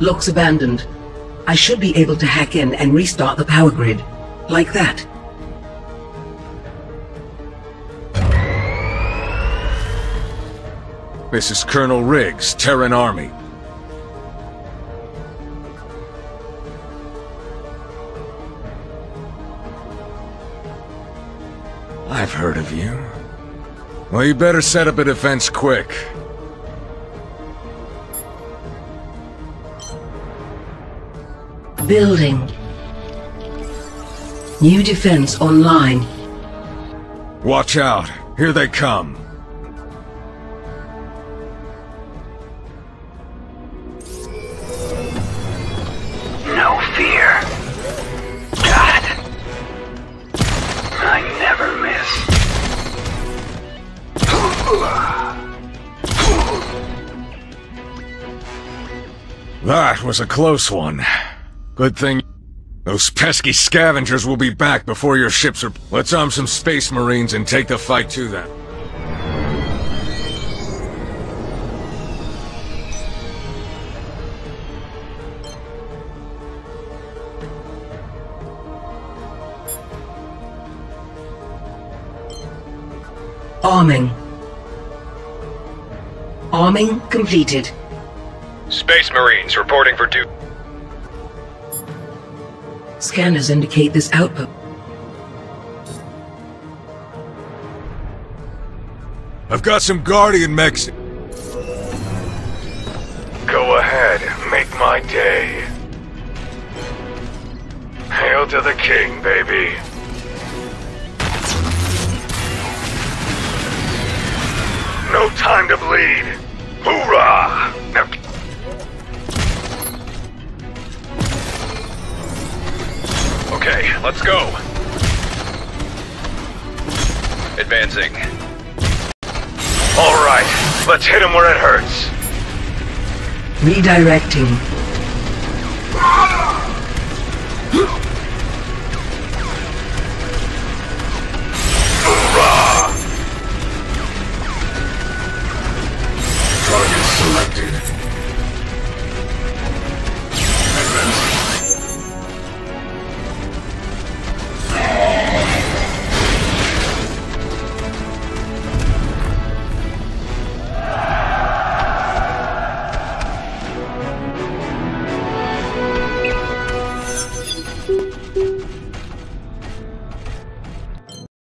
Looks abandoned. I should be able to hack in and restart the power grid. Like that. This is Colonel Riggs, Terran Army. I've heard of you. Well, you better set up a defense quick. Building. New defense online. Watch out. Here they come. No fear. God. I never miss. That was a close one. Good thing those pesky scavengers will be back before your ships are... Let's arm some space marines and take the fight to them. Arming. Arming completed. Space Marines reporting for duty. Scanners indicate this outpost. I've got some Guardian mechs. Go ahead, make my day. Hail to the king, baby. No time to bleed. Hoorah! Let's go. Advancing. All right, let's hit him where it hurts. Redirecting.